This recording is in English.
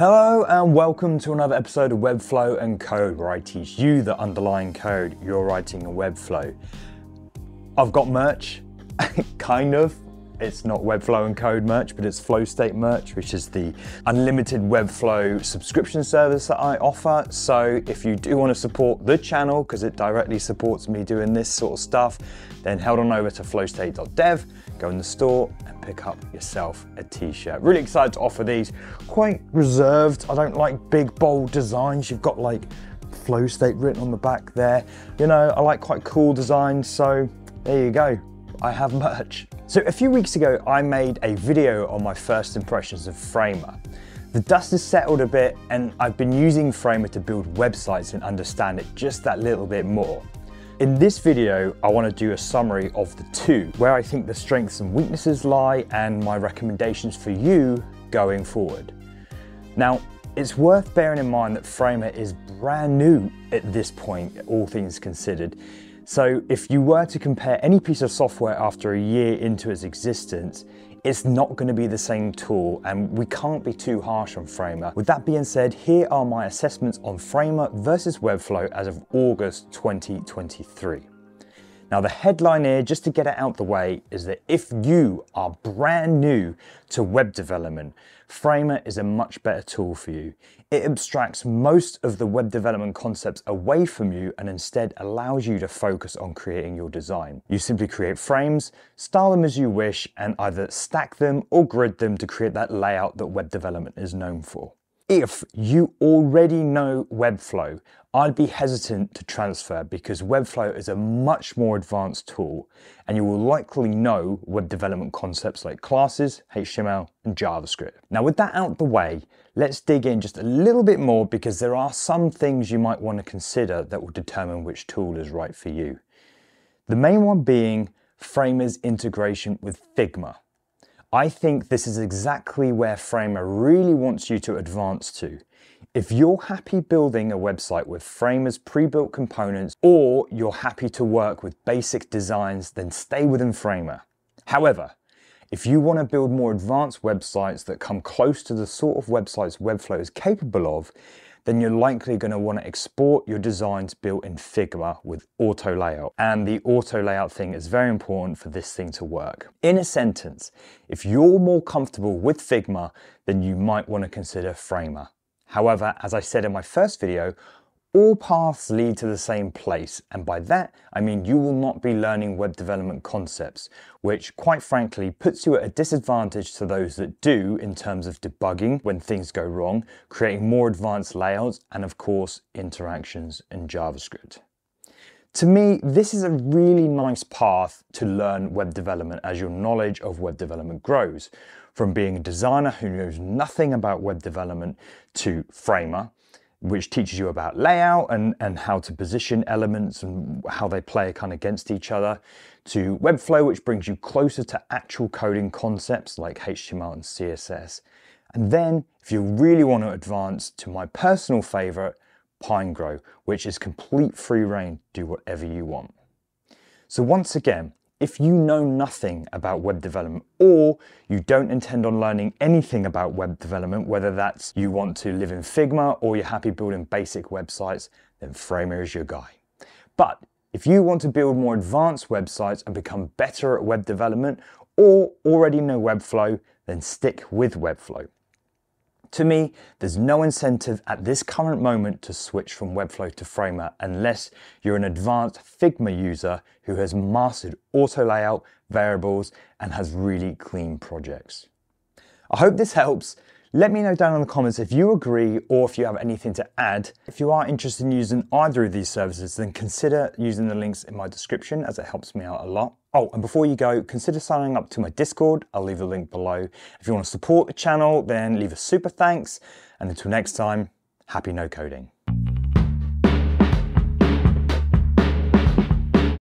Hello and welcome to another episode of Webflow and Code where I teach you the underlying code you're writing in Webflow. I've got merch, kind of. It's not Webflow and Code merch, but it's Flow State merch, which is the unlimited Webflow subscription service that I offer. So if you do want to support the channel, because it directly supports me doing this sort of stuff, then head on over to flowst8.dev, go in the store and pick up yourself a t-shirt. Really excited to offer these. Quite reserved. I don't like big, bold designs. You've got like Flow State written on the back there. You know, I like quite cool designs. So there you go. I have merch. So a few weeks ago, I made a video on my first impressions of Framer. The dust has settled a bit and I've been using Framer to build websites and understand it just that little bit more. In this video, I want to do a summary of the two, where I think the strengths and weaknesses lie and my recommendations for you going forward. Now, it's worth bearing in mind that Framer is brand new at this point, all things considered. So if you were to compare any piece of software after a year into its existence, it's not going to be the same tool and we can't be too harsh on Framer. With that being said, here are my assessments on Framer versus Webflow as of August 2023. Now the headline here, just to get it out the way, is that if you are brand new to web development, Framer is a much better tool for you. It abstracts most of the web development concepts away from you and instead allows you to focus on creating your design. You simply create frames, style them as you wish, and either stack them or grid them to create that layout that web development is known for. If you already know Webflow, I'd be hesitant to transfer because Webflow is a much more advanced tool and you will likely know web development concepts like classes, HTML, and JavaScript. Now with that out the way, let's dig in just a little bit more because there are some things you might want to consider that will determine which tool is right for you. The main one being Framer's integration with Figma. I think this is exactly where Framer really wants you to advance to. If you're happy building a website with Framer's pre-built components or you're happy to work with basic designs, then stay within Framer. However, if you want to build more advanced websites that come close to the sort of websites Webflow is capable of, then you're likely going to want to export your designs built in Figma with auto layout. And the auto layout thing is very important for this thing to work. In a sentence, if you're more comfortable with Figma, then you might want to consider Framer. However, as I said in my first video, all paths lead to the same place, and by that I mean you will not be learning web development concepts, which quite frankly puts you at a disadvantage to those that do in terms of debugging when things go wrong, creating more advanced layouts, and of course interactions in JavaScript. To me, this is a really nice path to learn web development as your knowledge of web development grows. From being a designer who knows nothing about web development to Framer, which teaches you about layout and, and how to position elements and how they play kind of against each other, to Webflow, which brings you closer to actual coding concepts like HTML and CSS. And then, if you really want to advance to my personal favorite, Pinegrow, which is complete free reign, do whatever you want. So once again, if you know nothing about web development or you don't intend on learning anything about web development, whether that's you want to live in Figma or you're happy building basic websites, then Framer is your guy. But if you want to build more advanced websites and become better at web development or already know Webflow, then stick with Webflow. To me, there's no incentive at this current moment to switch from Webflow to Framer unless you're an advanced Figma user who has mastered auto layout, variables, and has really clean projects. I hope this helps. Let me know down in the comments if you agree or if you have anything to add. If you are interested in using either of these services, then consider using the links in my description as it helps me out a lot. Oh, and before you go, consider signing up to my Discord. I'll leave a link below. If you want to support the channel, then leave a super thanks. And until next time, happy no coding.